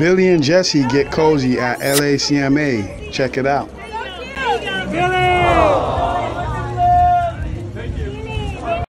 Billy and Jesse get cozy at LACMA. Check it out. Billy!